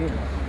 you.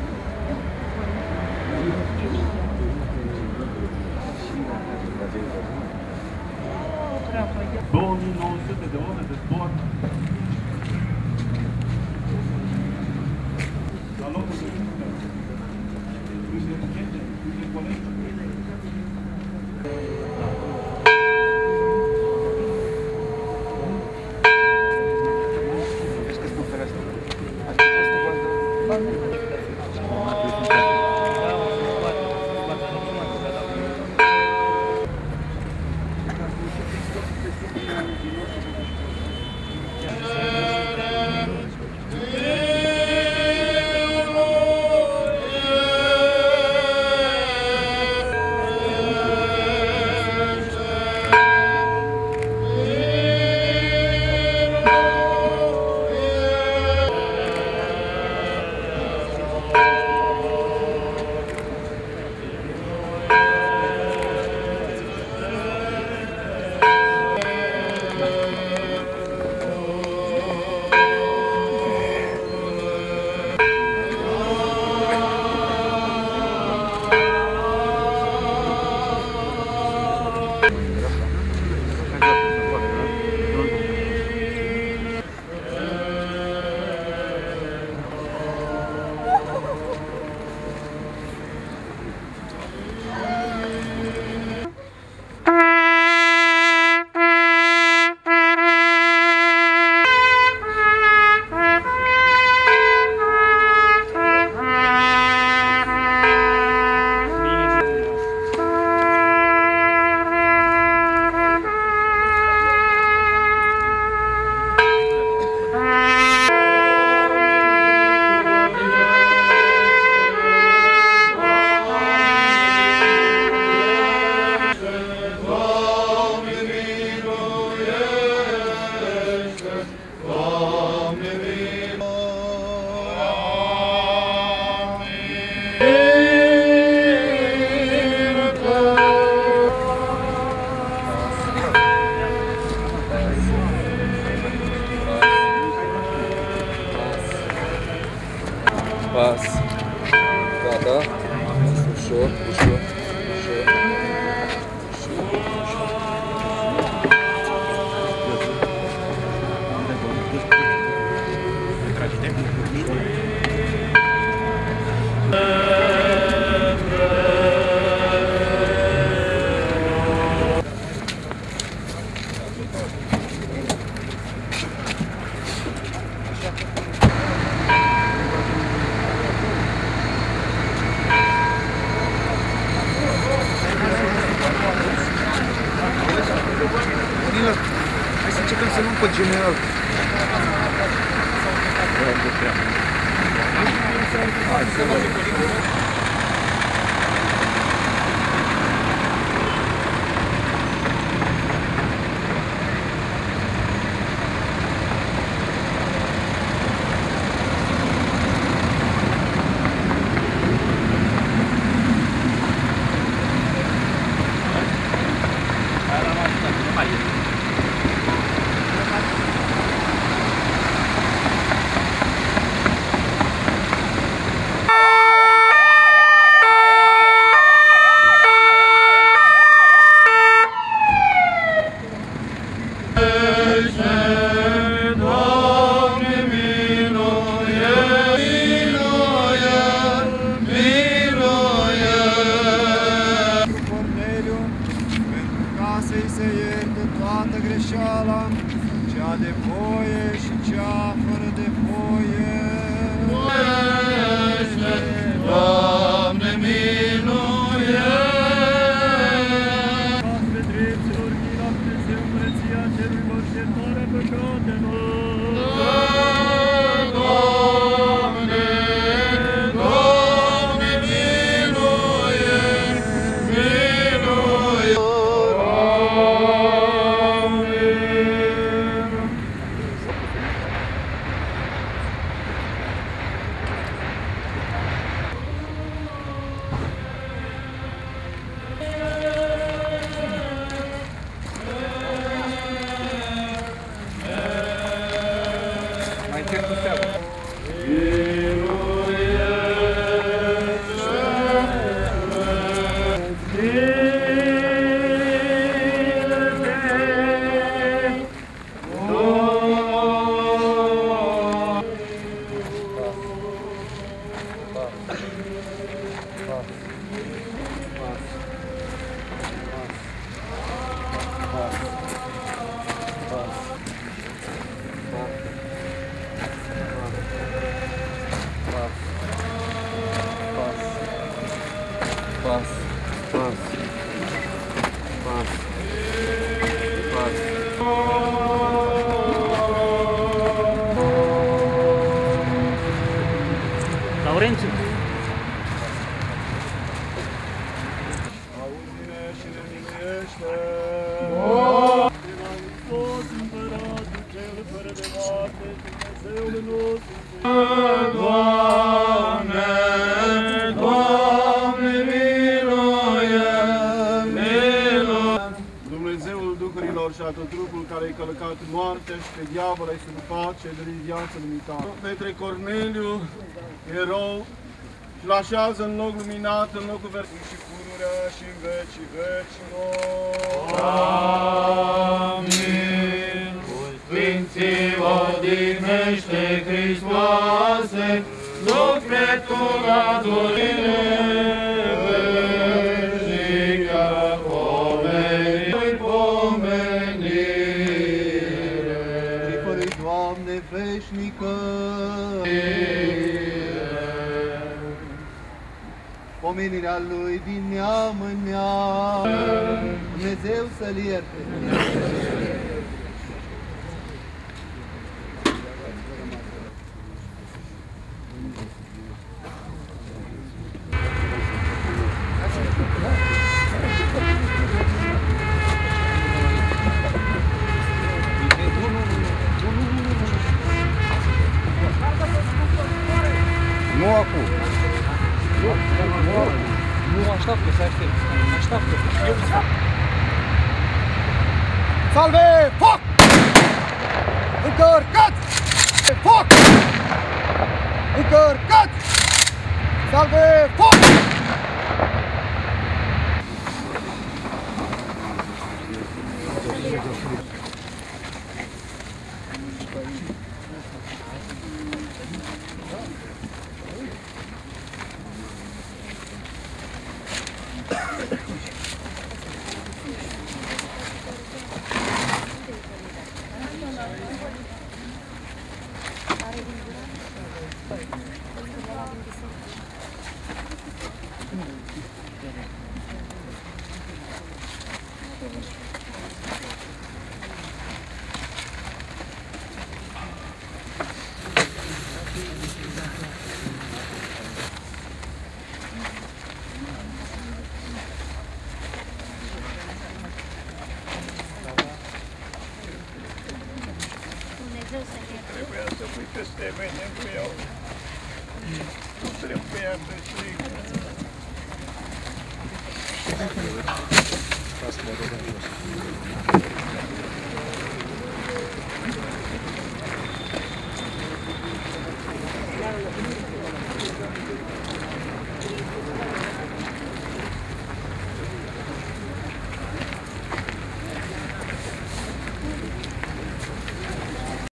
说，不说。Danilă, hai să începem să luăm pe general. Hai să luăm pe general. Laurentio. Și a tot trupul care ai călăcat în moartea și pe diavol ai sărupat și ai dărit viață lumitat. Petre Corneliu, erou, și l așează în loc luminat, în locul verde și pururea și în vecii vecilor. Amin. Cu Sfinții odihnește Hristoase, sufletul adurile pomenirea Lui din neam în neam, Dumnezeu să-L ierte. Nu acum. Nu, nu, nu așteaptă să aștept. Așteaptă. Eu îți fac. Salve! Foc! Încărcați! Foc! Încărcați! Salve! Foc! Trebuia să pui peste mine cu eu. Nu trebuia